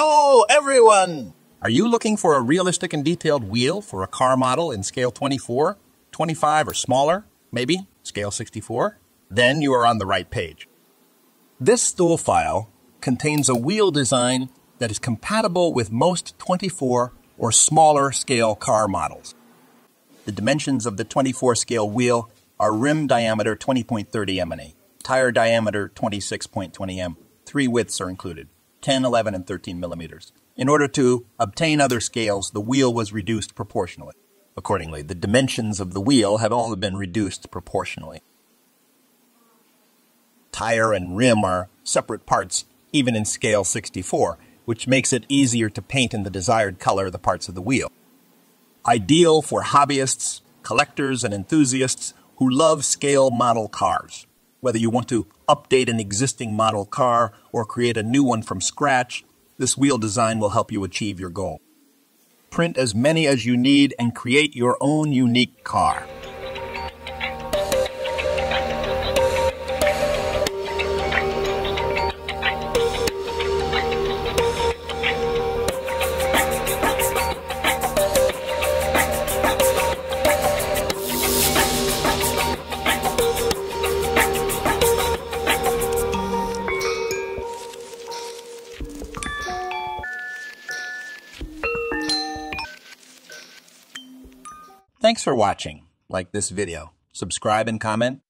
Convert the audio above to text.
Hello, everyone! Are you looking for a realistic and detailed wheel for a car model in scale 24, 25, or smaller? Maybe scale 64? Then you are on the right page. This STL file contains a wheel design that is compatible with most 24 or smaller scale car models. The dimensions of the 24 scale wheel are rim diameter 20.30 m and a, tire diameter 26.20 m. Three widths are included 10, 11, and 13 millimeters. In order to obtain other scales, the wheel was reduced proportionally. Accordingly, the dimensions of the wheel have all been reduced proportionally. Tire and rim are separate parts, even in scale 64, which makes it easier to paint in the desired color the parts of the wheel. Ideal for hobbyists, collectors, and enthusiasts who love scale model cars. Whether you want to update an existing model car or create a new one from scratch, this wheel design will help you achieve your goal. Print as many as you need and create your own unique car. Thanks for watching. Like this video, subscribe and comment,